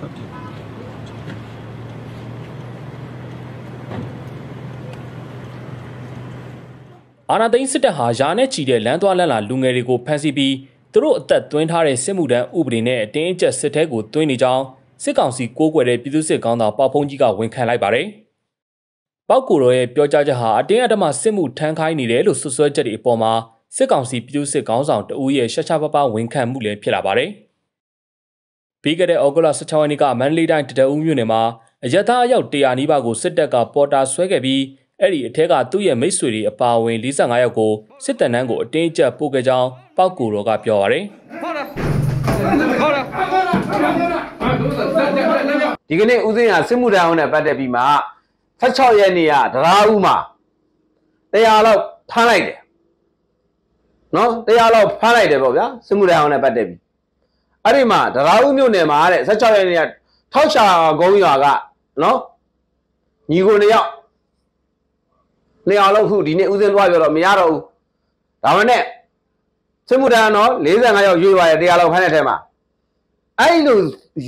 ထွက်ပြေးအာနာသိန်းစစ်တပ်ဟာယာနဲ့ချီတဲ့လမ်းသွားလမ်းလာလူငယ်တွေကိုဖမ်းဆီးပြီးသူတို့အသက်သွင်းထားတဲ့စစ်မှုထမ်းဥပဒေနဲ့အတင်းအကျပ်စစ်ထဲကိုသွင်းနေကြောင်းစစ်ကောင်စီကိုးကွယ်တဲ့ပြည်သူ့စစ်ကောင်းဆောင်ပေါဖုံးကြီးကဝန်ခံလိုက်ပါတယ်။ပောက်ကိုရောရဲ့ပြောကြားချက်ဟာအတင်းအဓမ္မစစ်မှုထမ်းခိုင်းနေတယ်လို့ဆွဆွဲချက်တွေအပေါ်မှာစစ်ကောင်စီပြည်သူ့စစ်ကောင်းဆောင်တဦးရဲ့ရှက်ချပပဝန်ခံမှုလည်းဖြစ်လာပါတယ်။ ပြီးခဲ့တဲ့ဩဂုတ်လ16ရက်နေ့ကမန္တလေးတိုင်းတတအူးမြို့နယ်မှာအရသာအယောက်100နီးပါးကိုစစ်တပ်ကပေါ်တာဆွဲခဲ့ပြီးအဲ့ဒီအထက်ကသူ့ရဲ့မိတ်ဆွေတွေအပါအဝင်45ယောက်ကိုစစ်တပ်နန်းကိုအတင်းအကျပ်ပို့ခဲ့ကြောင်းပောက်ကူတော်ကပြောပါရယ်ဟုတ်လားဟုတ်လားဒီကနေ့ဦးစင်းကစစ်မှုထမ်းအောင်နဲ့ပတ်သက်ပြီးမှ16ရက်နေ့ကတရားဥမှာတရားလောက်ဖမ်းလိုက်တယ်နော်တရားလောက်ဖမ်းလိုက်တယ်ပေါ့ဗျာစစ်မှုထမ်းအောင်နဲ့ပတ်သက်ပြီး အဲ့ဒီမှာတရားဥမြို့နယ်မှာတဲ့16ရက်နေ့ကထောက်ချာကုန်းရွာကနော်ညီကိုနှစ်ယောက်နှစ်ယောက်လောက်ခုဒီနေ့ဦးစင်းသွားပြောတော့မရတော့ဘူးဒါမှနဲ့စစ်မှုထမ်းတော့45ယောက်ရွေးသွားတယ်တရားလောက်ဖမ်းတဲ့ထဲမှာအဲ့လို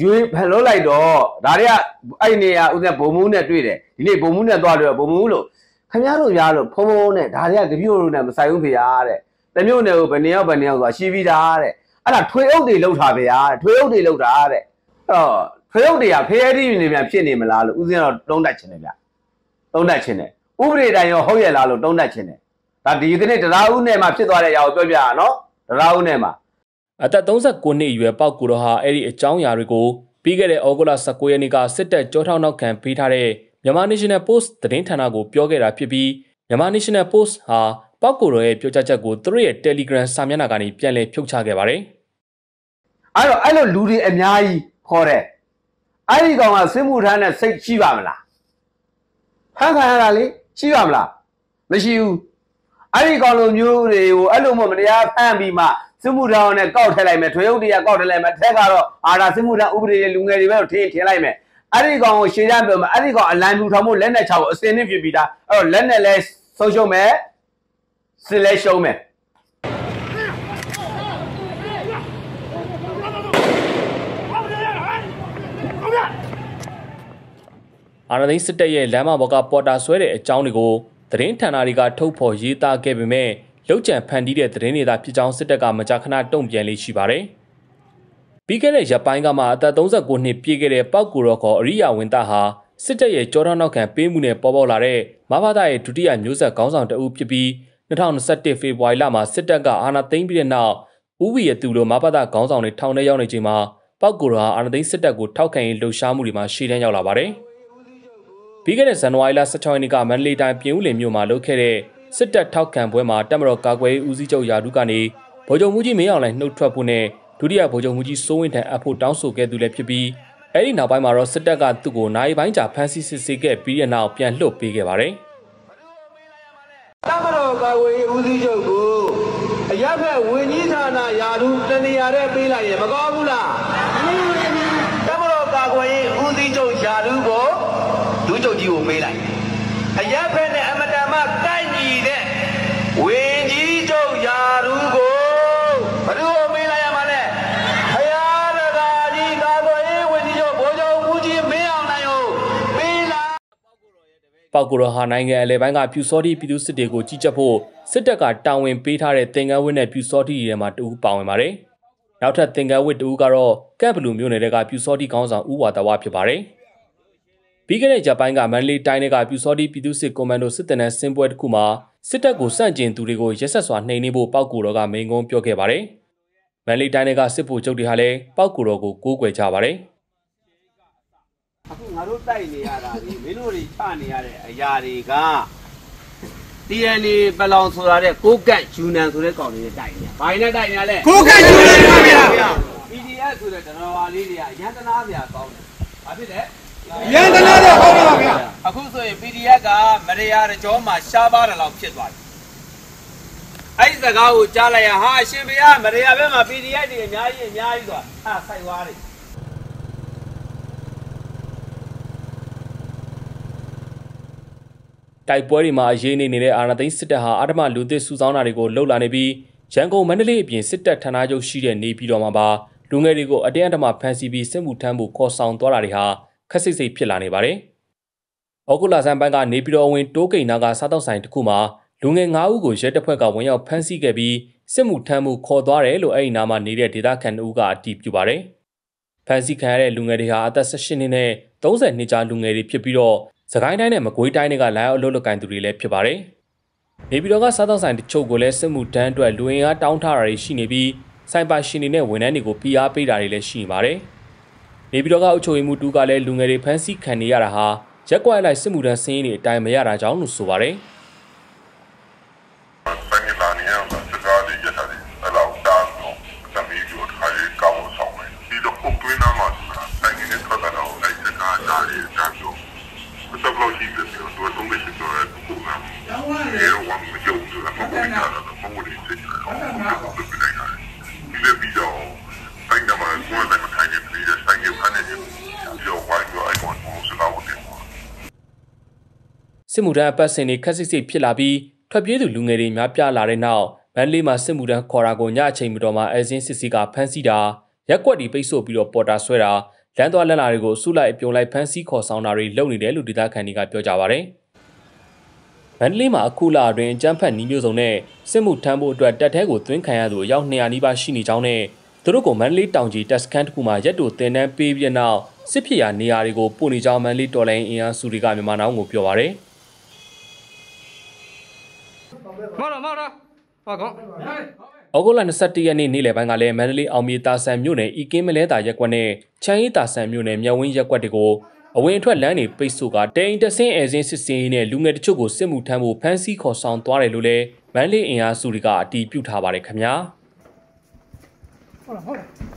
ရွေးဖန်လို့လိုက်တော့ဒါတွေကအဲ့နေရဥစဉ်ဘုံမူးနဲ့တွေ့တယ်ဒီနေ့ဘုံမူးနဲ့သွားတွေ့ဘုံမူးလို့ခင်ဗျားတို့ရားလို့ဖုံဖုံနဲ့ဒါတွေကတပြို့လို့နဲ့မဆိုင်ဘူးဖေရတဲ့တမျိုးနဲ့ကိုဘယ်နေရောက်ဘယ်နေရောက်ဆိုတာရှိပြီးသားတဲ့ အဲ့ဒါထွေအုပ်တွေလောက်ထားဖေရထွေအုပ်တွေလောက်တာတဲ့အဲ့တော့ထွေအုပ်တွေကဖေရတီနေပြန်ဖြစ်နေမလားလို့ဥစဉ်တော့တုံးတတ်ချင်တယ်ဗျတုံးတတ်ချင်တယ်ဥပဒေတိုင်းရောဟုတ်ရဲ့လားလို့တုံးတတ်ချင်တယ်ဒါဒီကနေ့တရားဥနဲ့မှာဖြစ်သွားတဲ့အရာကိုပြောပြရနော်တရားဥနဲ့မှာအသက်39နှစ်အရွယ်ပောက်ကူတော်ဟာအဲ့ဒီအကြောင်းအရာတွေကိုပြီးခဲ့တဲ့ဩဂုတ်လ19ရက်နေ့ကစစ်တပ်ကြောထောက်နောက်ခံပေးထားတဲ့မြန်မာ National Post သတင်းဌာနကိုပြောခဲ့တာဖြစ်ပြီးမြန်မာ National Post ဟာ ပောက်ကူတော်ရဲ့ပြောကြားချက်ကိုသူတို့ရဲ့ Telegram စာမျက်နှာကနေပြန်လည်ဖြုတ်ချခဲ့ပါတယ်။အဲ့တော့အဲ့လိုလူတွေအများကြီးခေါ်တယ်။အဲ့ဒီကောင်ကစစ်မှုထမ်းနဲ့စိတ်ရှိပါမလား။ဖမ်းခံရတာလေရှိပါမလား။မရှိဘူး။အဲ့ဒီကောင်လိုမျိုးတွေကိုအဲ့လိုမှမတရားဖမ်းပြီးမှစစ်မှုထမ်းနဲ့ကောက်ထည့်လိုက်မယ်ထွေအုပ်တရားကောက်ထည့်လိုက်မယ်ထက်ကတော့အာဒါစစ်မှုထမ်းဥပဒေတွေလူငယ်တွေပဲထင်းထင်းလိုက်မယ်အဲ့ဒီကောင်ကိုရှင်းရပြောမယ်အဲ့ဒီကောင်အလံပြူထောင်ဖို့လက်နဲ့ချဖို့အစင်းနဲ့ဖြစ်ပြီးသားအဲ့တော့လက်နဲ့လဲဆုံးရှုံးမယ် စစ်လဲရှုံးမယ်အာရသိန်းစစ်တပ်ရဲ့လမ်းမဘော်ကပေါ်တာဆွဲတဲ့အကြောင်းတွေကိုသတင်းဌာနတွေကထုတ်ဖော်ရေးသားခဲ့ပေမဲ့လောက်ကျန်ဖန်တီးတဲ့သတင်းတွေသာဖြစ်ကြောင်းစစ်တပ်ကမကြာခဏတုံ့ပြန်လေးရှိပါတယ်။ပြီးခဲ့တဲ့ရက်ပိုင်းကမှအသက်39နှစ်ပြည့်ခဲ့တဲ့ပောက်ကူရောခေါ်အရိယာဝင်သားဟာစစ်တပ်ရဲ့ကြောထောက်နောက်ခံပေးမှုနဲ့ပေါ်ပေါက်လာတဲ့မဘာသာရဲ့ဒုတိယမျိုးဆက်ခေါင်းဆောင်တအုပ်ဖြစ်ပြီး 2021ဖေဖော်ဝါရီလမှာစစ်တပ်ကအာဏာသိမ်းပြီးတဲ့နောက်ဦးဝီရသူလိုမဘာသာခေါင်းဆောင်တွေထောင်ထဲရောက်နေချိန်မှာပောက်ကူရောအာဏာသိမ်းစစ်တပ်ကိုထောက်ခံရေးလှုပ်ရှားမှုတွေမှာရှေ့တန်းရောက်လာပါတယ်။ပြီးခဲ့တဲ့ဇန်နဝါရီလ16ရက်နေ့ကမန္တလေးတိုင်းပြင်ဦးလင်မြို့မှာလုပ်ခဲ့တဲ့စစ်တပ်ထောက်ခံပွဲမှာတပ်မတော်ကာကွယ်ရေးဦးစီးချုပ်ယာဒုကနေဗိုလ်ချုပ်မှုကြီးမင်းအောင်လှိုင်နှုတ်ထွက်ဖို့နဲ့ဒုတိယဗိုလ်ချုပ်မှုကြီးစိုးဝင်းထံအပ်ဖို့တောင်းဆိုခဲ့သူလည်းဖြစ်ပြီးအဲ့ဒီနောက်ပိုင်းမှာတော့စစ်တပ်ကသူ့ကိုနိုင်ပိုင်းကြာဖမ်းဆီးစစ်ဆေးခဲ့ပြီးတဲ့နောက်ပြန်လွှတ်ပေးခဲ့ပါတယ်။ တပ်မတော်ကာကွယ်ရေးဦးစီးချုပ်ကိုအရက်ဖက်ဝင်ကြီးဌာနယာဒုတနေရာတဲ့ပေးလိုက်ရင်မကောင်းဘူးလား။တပ်မတော်ကာကွယ်ရေးဦးစီးချုပ်ယာဒုကိုဒုချုပ်ကြီးကိုပေးလိုက်။အရက်ဖက်နဲ့အမတန်မှတိုက်ညီတဲ့ဝင်းကြီးချုပ်ယာရူးကိုဘယ်သူ့ကိုမေးလိုက်ရမှာလဲဖယားတကာကြီးကာကွယ်ရေးဝင်းကြီးချုပ်ဘိုးချုပ်ဦးကြီးမင်းအောင်နိုင်ကိုပေးလာ ပေါကူရဟာနိုင်ငံအလဲပိုင်းကပြူစောတိပြည်သူစစ်တွေကိုကြီးကြပ်ဖို့စစ်တပ်ကတာဝန်ပေးထားတဲ့သင်္ကန်းဝတ်နဲ့ပြူစောတိတွေထဲမှာတူပါဝင်ပါတယ်။နောက်ထပ်သင်္ကန်းဝတ်တူကတော့ကပ်ဘလူမျိုးနယ်ကပြူစောတိကောင်းဆောင်ဦးဝါတဝါဖြစ်ပါတယ်။ပြီးခဲ့တဲ့ဂျပန်ကမန္တလေးတိုင်းကပြူစောတိပြည်သူ့စစ်ကွန်မန်ဒိုစစ်တပ်နဲ့စင်ပွဲတစ်ခုမှာစစ်တပ်ကိုစန့်ကျင်သူတွေကိုရက်ဆက်စွာနှိမ်နင်းဖို့ပောက်ကူတော်ကမိန်ကုန်းပြောခဲ့ပါတယ်။မန္တလေးတိုင်းကစစ်ဗိုလ်ချုပ်တွေဟာလည်းပောက်ကူတော်ကိုကိုးကွယ်ကြပါတယ်။ အခုငါတို့တိုက်နေရတာဒီမင်းတို့တွေချနေရတဲ့အရာတွေက DNA ပလောင်ဆိုတာတဲ့ကိုကန့်ဂျူနန်ဆိုတဲ့ကောင်တွေတိုက်နေ။ဘာနဲ့တိုက်နေရလဲ။ကိုကန့်ဂျူနန်ပါဗျာ။ PDF ဆိုတဲ့တတော်ဝါလေးတွေကရန်တနာစရာကောင်းတယ်။ဘာဖြစ်လဲ။ရန်တနာတော့ဟုတ်ပါဗျာအခုဆိုရင် PDF ကမရယာတကြောမှာရှားပါတယ်လို့ဖြစ်သွားပြီအဲ့ဒီစကားကိုကြားလိုက်ရဟာအရှင်ဘုရားမရယာဘက်မှာ PDF တွေအများကြီးအများကြီးသွားဟာဆိုင်သွားတယ် တိုက်ပွဲတွေမှာအရေးနေနေတဲ့အာဏာသိမ်းစစ်တပ်ဟာအာဓမလူသစ်စုဆောင်းတာတွေကိုလှုပ်လာနေပြီးရန်ကုန်မန္တလေးအပြင်စစ်တပ်ဌာနချုပ်ရှိတဲ့နေပြည်တော်မှာပါလူငယ်တွေကိုအတင်းအဓမ္မဖမ်းဆီးပြီးစစ်မှုထမ်းဖို့ခေါ်ဆောင်သွားတာတွေဟာခက်စိတ်စိတ်ဖြစ်လာနေပါတယ်။ဩဂုတ်လဆန်းပိုင်းကနေပြည်တော်ဝင်တိုးကိန်နာကစားတောက်ဆိုင်တစ်ခုမှာလူငယ်9ဦးကိုရဲတပ်ဖွဲ့ကဝင်ရောက်ဖမ်းဆီးခဲ့ပြီးစစ်မှုထမ်းမှုခေါ်သွားတယ်လို့အဲ့ဒီနားမှာနေတဲ့ဒေသခံတို့ကအတည်ပြုပါတယ်။ဖမ်းဆီးခံရတဲ့လူငယ်တွေဟာအသက်18နှစ်နဲ့30နှစ်ကြားလူငယ်တွေဖြစ်ပြီးတော့ စကိုင်းတိုင်းနဲ့မကွေးတိုင်းတွေကလာရောက်အလုပ်လုပ်ကိုင်သူတွေလည်းဖြစ်ပါတယ်။နေပြည်တော်ကစားတောက်ဆိုင်တချို့ကိုလည်းစစ်မှုထမ်းအတွက်လူဝင်အားတောင်းထားတာတွေရှိနေပြီးဆိုင်ပါရှင်တွေနဲ့ဝန်ထမ်းတွေကိုဖိအားပေးတာတွေလည်းရှိနေပါတယ်။နေပြည်တော်ကအုပ်ချုပ်ရေးမှူးတူကလည်းလူငယ်တွေဖမ်းဆီးခံနေရတာဟာရက်ကွက်လိုက်စစ်မှုထမ်းစင်းရင်းတွေအတိုင်းမရတာကြောင့်လို့ဆိုပါတယ်။ ဆိုင်လာနေရမှာစကားလေးရထားတယ်အဲ့လောက်တားတော့သမီးတို့ခါလေးကောင်းဆောင်မယ်ဒီတော့ပုံတွင်းနာမှာဆိုင်နေထွက်လာတော့အဲ့စကားသားလေးတားတော့ဘယ်တော့ရှိတယ်ဆိုတော့သုံးမရှိတော့ဘူးကရေဝမ်းမကြုံဘူးအမကိုရတာတော့မဟုတ်ဘူးစိတ်ချအောင်ဘယ်လိုလဲဒီလေပြီးတော့ဆိုင်ကမှာကိုယ်တိုင်ထိုင်နေပြီးဆိုင်ကဖမ်းနေတယ်ရောဝိုင်းရောအိုင်ကွန်ကိုစကားဝင်တယ် စစ်မှုထမ်းအပတ်စဉ်တွေခက်စစ်စစ်ဖြစ်လာပြီးထွက်ပြေးသူလူငယ်တွေများပြားလာတဲ့နောက်မန္တလေးမှာစစ်မှုထမ်းခေါ်တာကိုညအချိန်မတော်မှာအဲစင်းစစ်စီကဖမ်းဆီးတာရက်ကွက်တွေပိတ်ဆို့ပြီးတော့ပေါ်တာဆွဲတာလမ်းသွားလက်လာတွေကိုစုလိုက်အပြုံလိုက်ဖမ်းဆီးခေါ်ဆောင်တာတွေလုပ်နေတယ်လို့ဒေသခံတွေကပြောကြပါဗျ။မန္တလေးမှာအခုလအတွင်းအကြမ်းဖက်နှီးမျိုးစုံနဲ့စစ်မှုထမ်းဖို့အတွက်တပ်ထဲကိုသွင်းခံရသူအယောက်200နီးပါးရှိနေကြောင်းနဲ့သူတို့ကိုမန္တလေးတောင်ကြီးတပ်စခန်းတစ်ခုမှာရက်တိုတင်တန်းပေးပြီးတဲ့နောက်စစ်ဖြစ်ရာနေရာတွေကိုပို့နေကြောင်းမန္တလေးတော်လိုင်းအင်အားစုတွေကမြန်မာနောင်ကိုပြောပါဗျ။ မောက်တော့မောက်တော့ဟောကောဩဂုတ်လ21ရက်နေ့နေ့လယ်ပိုင်းကလည်းမန္တလေးအောင်မြေတာဆန်မြို့နယ်ဤကင်းမလဲတာရက်ကွက်နဲ့ချမ်းရီတာဆန်မြို့နယ်မြောက်ဝင်းရက်ကွက်တွေကိုအဝင်အထွက်လမ်းတွေပိတ်ဆို့ကတိန်တဆင်းအဲစင်းစစ်စင်းနဲ့လူငယ်တချို့ကိုစစ်မှုထမ်းဖို့ဖမ်းဆီးခေါ်ဆောင်သွားတယ်လို့လည်းမန္တလေးအင်အားစုတွေကအတည်ပြုထားပါတယ်ခင်ဗျာဟုတ်လားဟုတ်လား